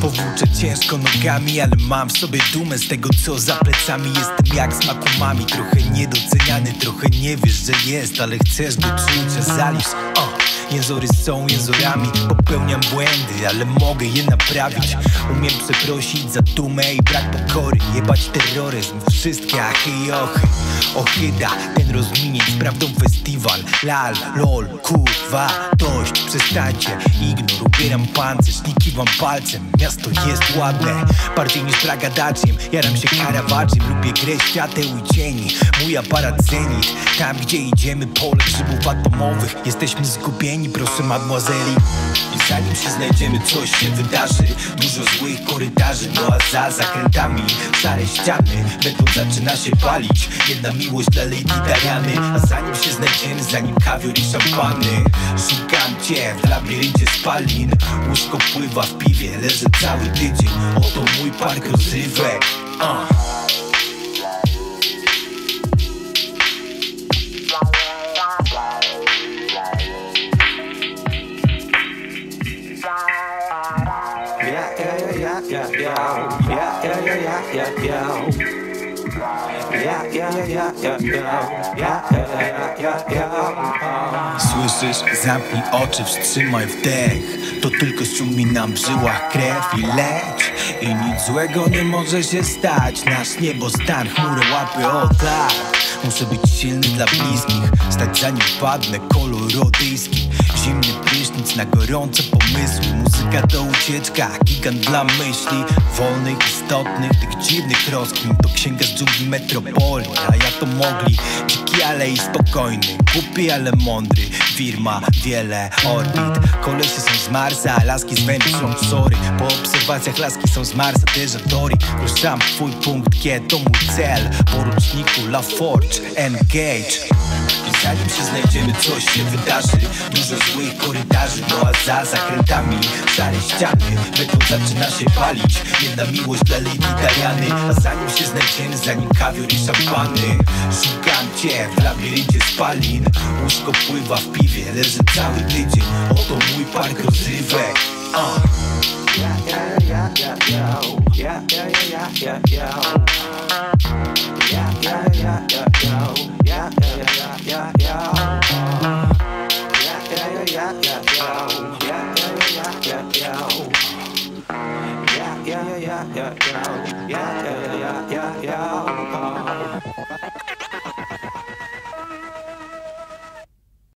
Powłóczę ciężko nogami, ale mam w sobie dumę z tego co za plecami Jestem jak smaku mami, trochę niedoceniany Trochę nie wiesz, że jest, ale chcesz go czuć, zalisz. Jęzory są jęzorami, popełniam błędy, ale mogę je naprawić. Umiem przeprosić za dumę i brak pokory. Jebać terroryzm, wszystkie achy i ochy Ochyda, ten rozmieniec, prawdą festiwal. Lal, lol, kurwa, dość, przestańcie. Ignor, ubieram pancerz, nie palcem. Miasto jest ładne, bardziej niż bragadaczem Jaram się karavaczem, lubię grę świateł i cieni. Mój aparat zenit, tam gdzie idziemy pole grzybów atomowych. Jesteśmy zgubieni, proszę mademoiselle. I zanim się znajdziemy coś się wydarzy. Dużo złych korytarzy, no a za zakrętami Szare ściany, beton zaczyna się palić Jedna miłość Lady Diany A zanim się znajdziemy, zanim kawior i szampany Szukam cię w labiryncie spalin Łóżko pływa w piwie, leżę cały tydzień Oto mój park rozrywek uh. yeah, yeah, yeah, yeah, yeah, yeah, yeah. Yeah, yeah, yeah, Słyszysz? Zamknij oczy, wstrzymaj wdech. To tylko szumi nam żyłach krew i leć. I nic złego nie może się stać. Nasz niebo stan, chmury łapy, o tak Muszę być silny dla bliskich. Stać zanim padnę, kolor rodyjski. Zimny na gorące pomysły. Muzyka to ucieczka, gigant dla myśli. Wolnych, istotnych, tych dziwnych rozkmin To księga z dżungli metropolii A ja to mogli, dziki ale i spokojny. Głupi ale mądry, firma, wiele orbit. Kolesie są z Marsa, laski z Wenus są sorry Po obserwacjach laski są z Marsa, Dejatori Ruszam twój punkt G, to mój cel. Poruczniku La Forge, engage zanim się znajdziemy, coś się wydarzy Dużo złych korytarzy, no a za zakrętami Szare ściany, beton zaczyna się palić Jedna miłość dla Lady Diany A zanim się znajdziemy, zanim kawior i szampany Szukam cię w labiryncie spalin Łóżko pływa w piwie, leży cały tydzień Oto mój park rozrywek uh. Yeah, yeah, yeah, yeah, yeah.